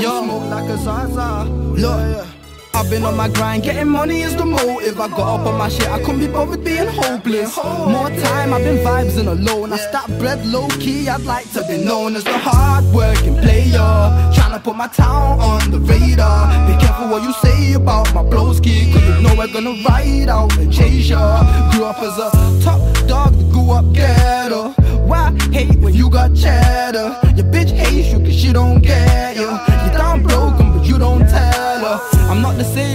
yo, Zaza. Look. I've been on my grind, getting money is the motive. I got up on my shit, I couldn't be bothered being hopeless. More time, I've been vibes alone. I start bread low key, I'd like to be known as the hard working player. Trying to put my town on the radar. Be careful what you say about my blowski, cause you know we're gonna ride out and chase ya. Grew up as a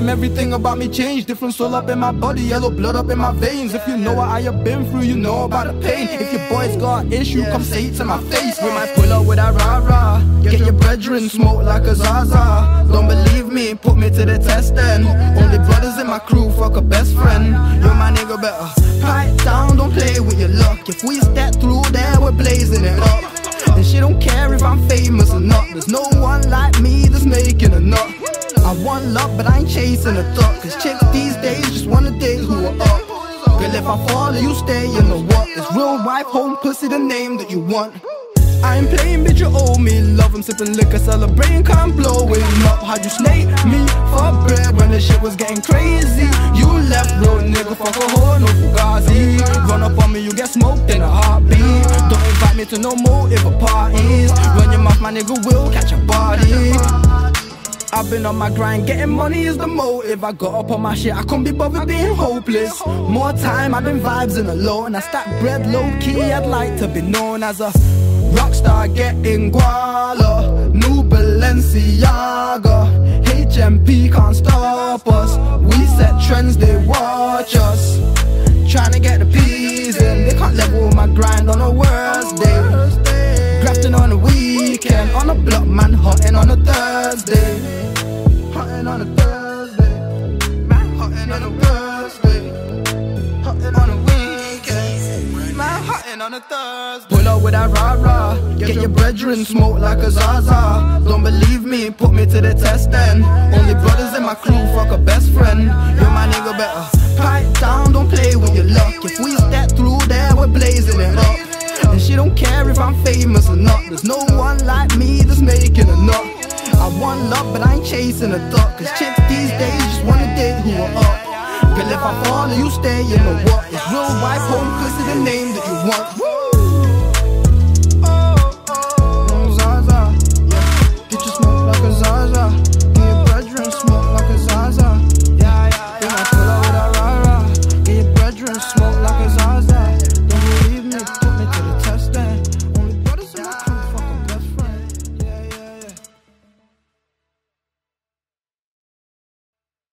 everything about me changed. Different soul up in my body, yellow blood up in my veins. If you know what I have been through, you know about the pain. If your boys got issue, come say it to my face. We might pull up with a rah-rah. Get your brethren, smoke like a Zaza. Don't believe me, put me to the test then. Only brothers in my crew, fuck a best friend. You're my nigga better pipe down, don't play with your luck. If we step through there, we're blazing it up. And she don't care if I'm famous or not. There's no but I ain't a thought. Cause chicks these days just wanna date who are up. Girl, if I fall, you stay, you know what? It's real wife, home, pussy, the name that you want. I ain't playing, bitch, you owe me love. I'm sipping liquor, celebrating, come blowing up. How'd you snake me for bread when the shit was getting crazy? You left, real nigga, fuck a whore, no fugazi. Run up on me, you get smoked in a heartbeat. Don't invite me to no more if a parties. Run your mouth, my nigga will catch. I've been on my grind, getting money is the motive. I got up on my shit, I couldn't be bothered being hopeless. More time, I've been vibes in alone. I stack bread low key, I'd like to be known as a rock star getting guala. New Balenciaga, HMP can't stop us. We set trends, they watch us. Trying to get the peas in, they can't level my grind on a worst on a Thursday. Hotting on a weekend. Man, hotting on a Thursday. Pull up with that rah rah. Get your brethren smoke like a Zaza. Don't believe me, put me to the test then. Only brothers in my crew, fuck a best friend. You're my nigga better. Pipe down, don't play with your luck. If we step through there, we're blazing it up. And she don't care if I'm famous or not. There's no one like me that's making a nut. I want love, but I ain't chasing a thought. Cause chicks these days if I fall, you stay, you the? It's real wife, home, pussy, the name that you want.